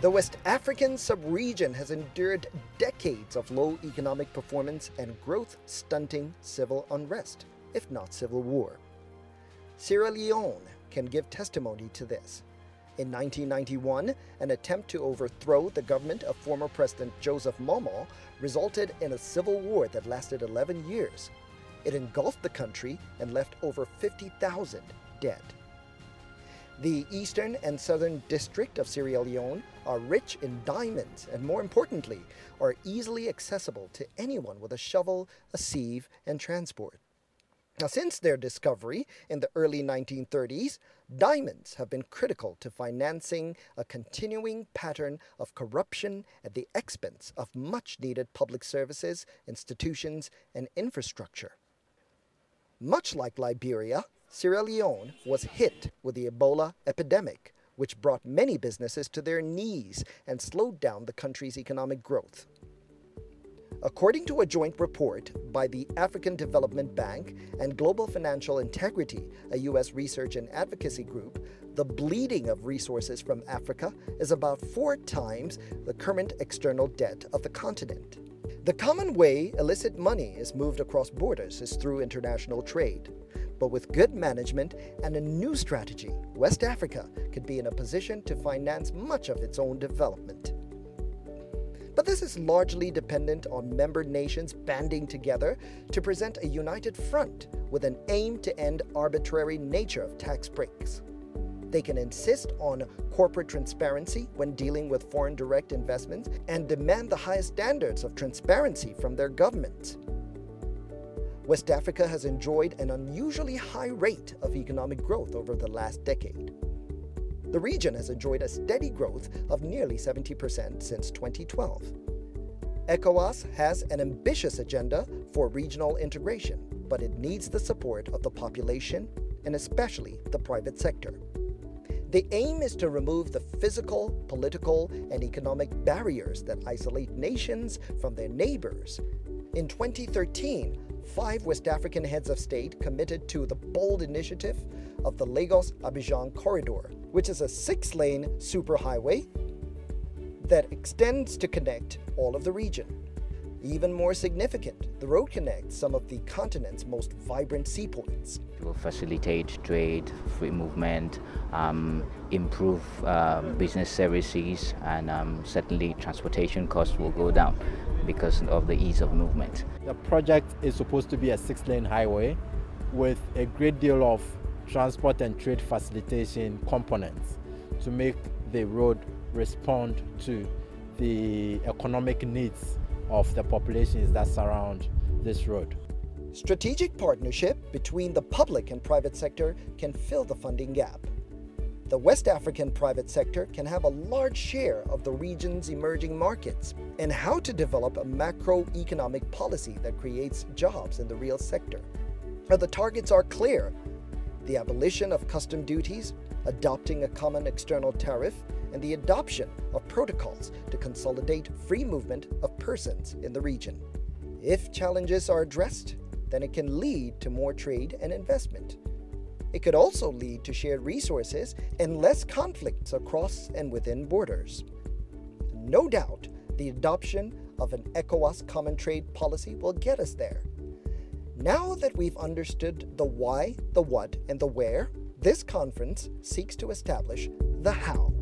The West African sub-region has endured decades of low economic performance and growth-stunting civil unrest, if not civil war. Sierra Leone can give testimony to this. In 1991, an attempt to overthrow the government of former President Joseph Momoh resulted in a civil war that lasted 11 years. It engulfed the country and left over 50,000 dead. The eastern and southern district of Sierra Leone are rich in diamonds and, more importantly, are easily accessible to anyone with a shovel, a sieve, and transport. Now, since their discovery in the early 1930s, diamonds have been critical to financing a continuing pattern of corruption at the expense of much needed public services, institutions, and infrastructure. Much like Liberia, Sierra Leone was hit with the Ebola epidemic, which brought many businesses to their knees and slowed down the country's economic growth. According to a joint report by the African Development Bank and Global Financial Integrity, a U.S. research and advocacy group, the bleeding of resources from Africa is about four times the current external debt of the continent. The common way illicit money is moved across borders is through international trade. But with good management and a new strategy, West Africa could be in a position to finance much of its own development. But this is largely dependent on member nations banding together to present a united front with an aim to end arbitrary nature of tax breaks. They can insist on corporate transparency when dealing with foreign direct investments and demand the highest standards of transparency from their governments. West Africa has enjoyed an unusually high rate of economic growth over the last decade. The region has enjoyed a steady growth of nearly 70% since 2012. ECOWAS has an ambitious agenda for regional integration, but it needs the support of the population and especially the private sector. The aim is to remove the physical, political, and economic barriers that isolate nations from their neighbors. In 2013, five West African heads of state committed to the bold initiative of the Lagos Abidjan Corridor, which is a six lane superhighway that extends to connect all of the region. Even more significant, the road connects some of the continent's most vibrant seaports. It will facilitate trade, free movement, um, improve uh, business services, and um, certainly transportation costs will go down because of the ease of movement. The project is supposed to be a six-lane highway with a great deal of transport and trade facilitation components to make the road respond to the economic needs of the populations that surround this road. Strategic partnership between the public and private sector can fill the funding gap the West African private sector can have a large share of the region's emerging markets, and how to develop a macroeconomic policy that creates jobs in the real sector. the targets are clear the abolition of custom duties, adopting a common external tariff, and the adoption of protocols to consolidate free movement of persons in the region. If challenges are addressed, then it can lead to more trade and investment. It could also lead to shared resources and less conflicts across and within borders. No doubt, the adoption of an ECOWAS common trade policy will get us there. Now that we've understood the why, the what, and the where, this conference seeks to establish the how.